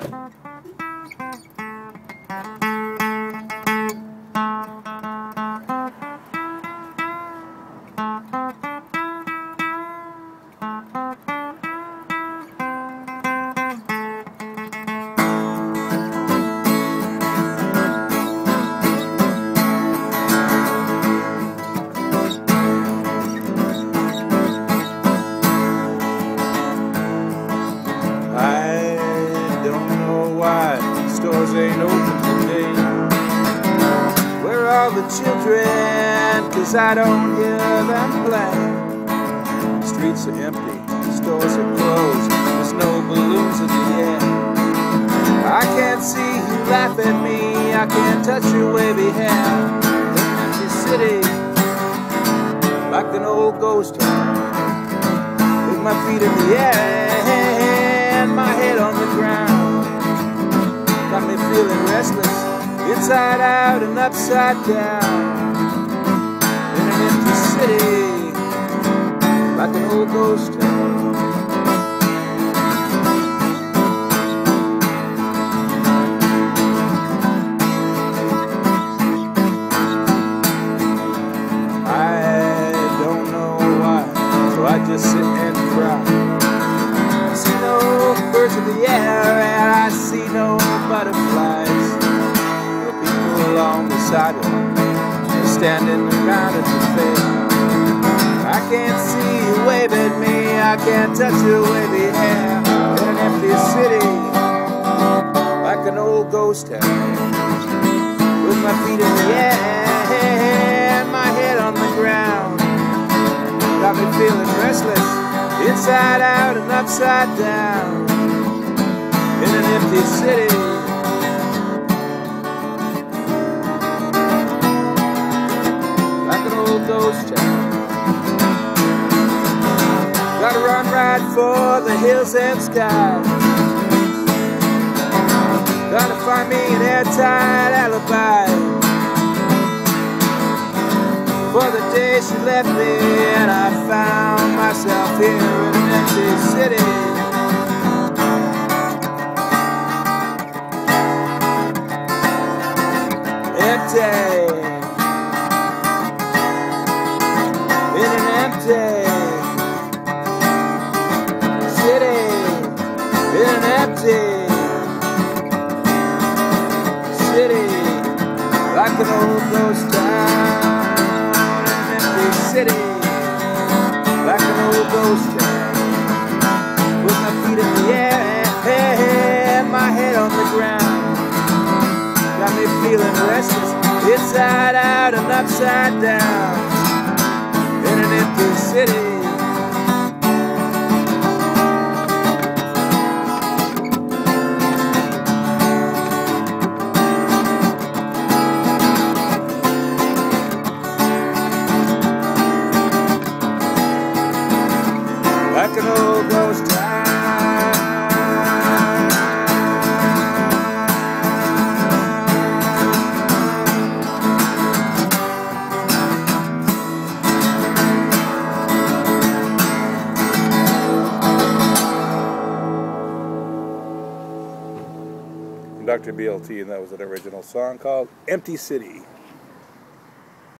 Thank you. Stores ain't open today. Where are the children? Cause I don't hear them play. Streets are empty, stores are closed, there's no balloons in the air. I can't see you laugh at me, I can't touch your wavy hair. An empty city, like an old ghost town. With my feet in the air and my head on the ground inside out and upside down. In an empty city, like an old ghost town. I don't know why, so I just sit and cry. I see no birds in the air, and I see no butterflies. The along the sidewalk standing around at the fair. I can't see you wave at me, I can't touch your wavy hair. In an empty city, like an old ghost town. With my feet in the air and my head on the ground. Got me feeling restless, inside out and upside down. In an empty city. Ghost town. Gotta run right for the hills and skies. Gotta find me an airtight alibi for the day she left me, and I found myself here in an empty city. Empty empty city. Like an old ghost town an empty city. Like an old ghost town with my feet in the air. And my head on the ground. Got me feeling restless. Inside out and upside down. An empty city. Dr. BLT, and that was an original song called Empty City.